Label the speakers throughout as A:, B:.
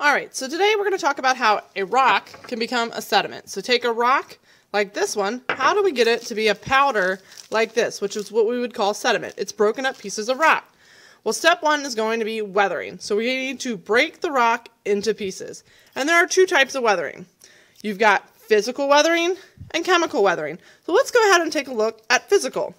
A: All right, so today we're going to talk about how a rock can become a sediment. So take a rock like this one, how do we get it to be a powder like this, which is what we would call sediment? It's broken up pieces of rock. Well, step one is going to be weathering. So we need to break the rock into pieces. And there are two types of weathering. You've got physical weathering and chemical weathering. So let's go ahead and take a look at physical.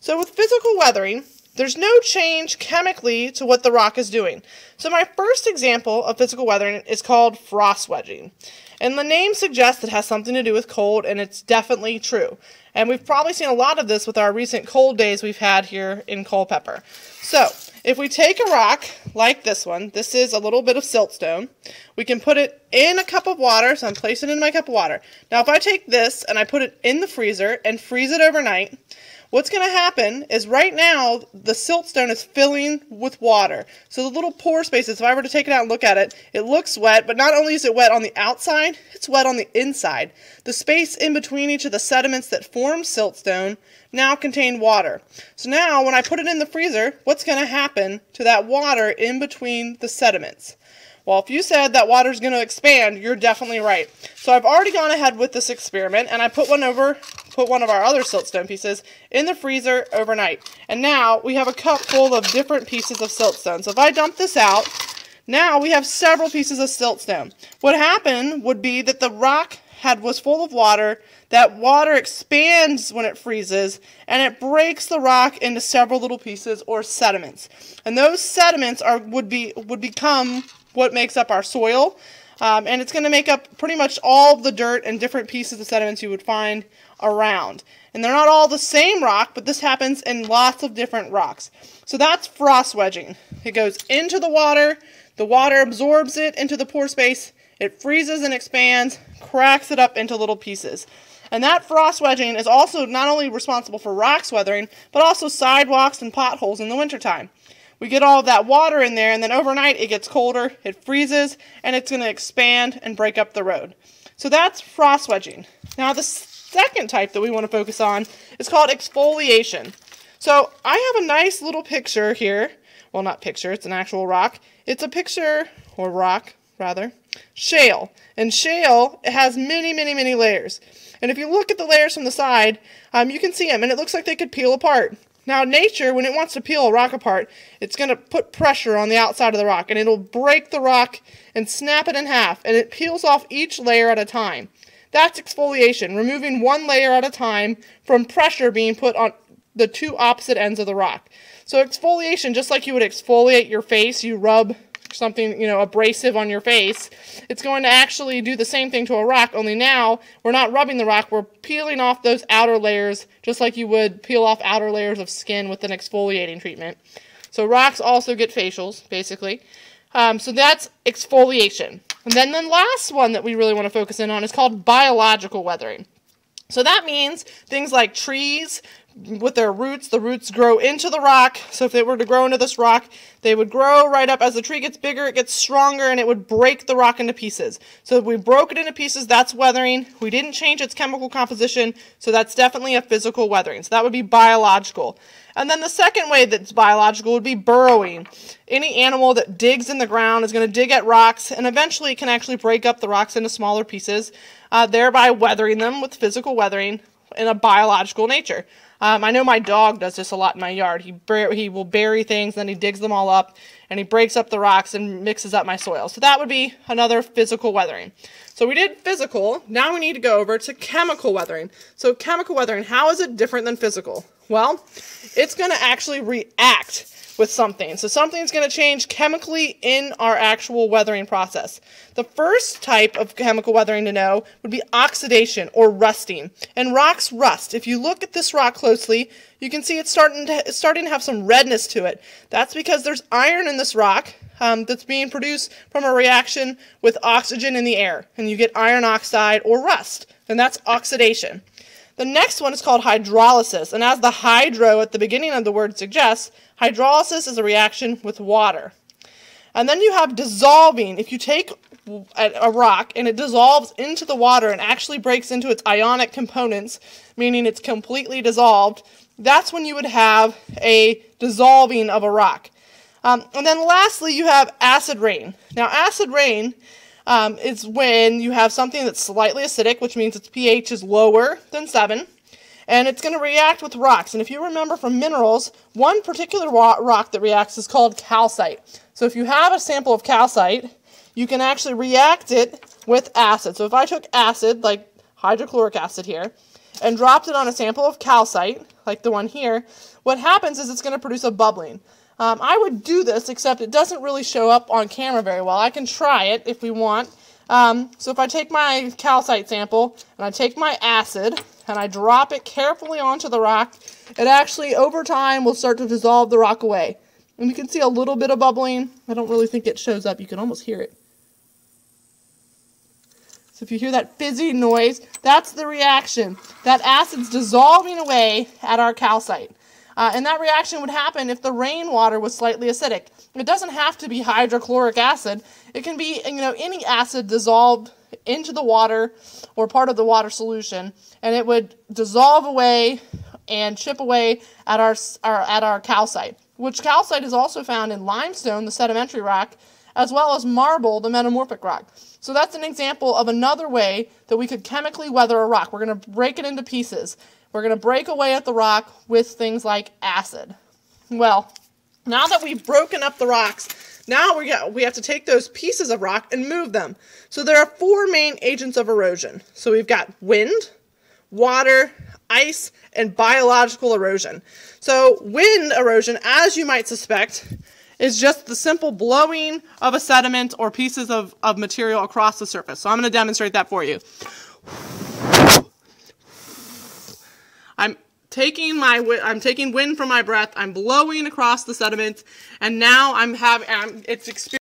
A: So with physical weathering, there's no change chemically to what the rock is doing. So my first example of physical weathering is called frost wedging. And the name suggests it has something to do with cold, and it's definitely true. And we've probably seen a lot of this with our recent cold days we've had here in Culpeper. So, if we take a rock like this one, this is a little bit of siltstone, we can put it in a cup of water, so I'm placing it in my cup of water. Now, if I take this and I put it in the freezer and freeze it overnight, What's going to happen is right now the siltstone is filling with water. So the little pore spaces, if I were to take it out and look at it, it looks wet, but not only is it wet on the outside, it's wet on the inside. The space in between each of the sediments that form siltstone now contain water. So now when I put it in the freezer, what's going to happen to that water in between the sediments? Well, if you said that water is going to expand, you're definitely right. So I've already gone ahead with this experiment, and I put one over, put one of our other siltstone pieces in the freezer overnight. And now we have a cup full of different pieces of siltstone. So if I dump this out, now we have several pieces of siltstone. What happened would be that the rock had was full of water. That water expands when it freezes, and it breaks the rock into several little pieces or sediments. And those sediments are would be would become what makes up our soil. Um, and it's going to make up pretty much all the dirt and different pieces of sediments you would find around. And they're not all the same rock, but this happens in lots of different rocks. So that's frost wedging. It goes into the water, the water absorbs it into the pore space, it freezes and expands, cracks it up into little pieces. And that frost wedging is also not only responsible for rocks weathering, but also sidewalks and potholes in the wintertime. We get all that water in there, and then overnight it gets colder, it freezes, and it's going to expand and break up the road. So that's frost wedging. Now, the second type that we want to focus on is called exfoliation. So I have a nice little picture here. Well, not picture, it's an actual rock. It's a picture, or rock, rather, shale. And shale it has many, many, many layers. And if you look at the layers from the side, um, you can see them, and it looks like they could peel apart. Now, nature, when it wants to peel a rock apart, it's going to put pressure on the outside of the rock, and it'll break the rock and snap it in half, and it peels off each layer at a time. That's exfoliation, removing one layer at a time from pressure being put on the two opposite ends of the rock. So exfoliation, just like you would exfoliate your face, you rub something, you know, abrasive on your face, it's going to actually do the same thing to a rock, only now we're not rubbing the rock, we're peeling off those outer layers just like you would peel off outer layers of skin with an exfoliating treatment. So rocks also get facials, basically. Um, so that's exfoliation. And then the last one that we really want to focus in on is called biological weathering. So that means things like trees, with their roots. The roots grow into the rock. So if they were to grow into this rock, they would grow right up. As the tree gets bigger, it gets stronger, and it would break the rock into pieces. So if we broke it into pieces, that's weathering. We didn't change its chemical composition, so that's definitely a physical weathering. So that would be biological. And then the second way that's biological would be burrowing. Any animal that digs in the ground is going to dig at rocks and eventually it can actually break up the rocks into smaller pieces, uh, thereby weathering them with physical weathering in a biological nature. Um, I know my dog does this a lot in my yard. He he will bury things, then he digs them all up, and he breaks up the rocks and mixes up my soil. So that would be another physical weathering. So we did physical. Now we need to go over to chemical weathering. So chemical weathering, how is it different than physical? Well, it's going to actually react with something. So something's going to change chemically in our actual weathering process. The first type of chemical weathering to know would be oxidation or rusting. And rocks rust. If you look at this rock closely, you can see it's starting to, it's starting to have some redness to it. That's because there's iron in this rock um, that's being produced from a reaction with oxygen in the air. And you get iron oxide or rust. And that's oxidation. The next one is called hydrolysis, and as the hydro at the beginning of the word suggests, hydrolysis is a reaction with water. And then you have dissolving. If you take a rock and it dissolves into the water and actually breaks into its ionic components, meaning it's completely dissolved, that's when you would have a dissolving of a rock. Um, and then lastly, you have acid rain. Now, acid rain um, is when you have something that's slightly acidic, which means its pH is lower than 7, and it's going to react with rocks. And if you remember from minerals, one particular rock that reacts is called calcite. So if you have a sample of calcite, you can actually react it with acid. So if I took acid, like hydrochloric acid here, and dropped it on a sample of calcite, like the one here, what happens is it's going to produce a bubbling. Um, I would do this, except it doesn't really show up on camera very well. I can try it if we want. Um, so if I take my calcite sample and I take my acid and I drop it carefully onto the rock, it actually over time will start to dissolve the rock away. And you can see a little bit of bubbling. I don't really think it shows up. You can almost hear it. So if you hear that fizzy noise, that's the reaction. That acid's dissolving away at our calcite. Uh, and that reaction would happen if the rainwater was slightly acidic. It doesn't have to be hydrochloric acid. It can be, you know, any acid dissolved into the water or part of the water solution, and it would dissolve away and chip away at our, our at our calcite. Which calcite is also found in limestone, the sedimentary rock, as well as marble, the metamorphic rock. So that's an example of another way that we could chemically weather a rock. We're going to break it into pieces. We're going to break away at the rock with things like acid. Well, now that we've broken up the rocks, now we, got, we have to take those pieces of rock and move them. So there are four main agents of erosion. So we've got wind, water, ice, and biological erosion. So wind erosion, as you might suspect, is just the simple blowing of a sediment or pieces of, of material across the surface. So I'm going to demonstrate that for you. Taking my I'm taking wind from my breath. I'm blowing across the sediment, and now I'm having it's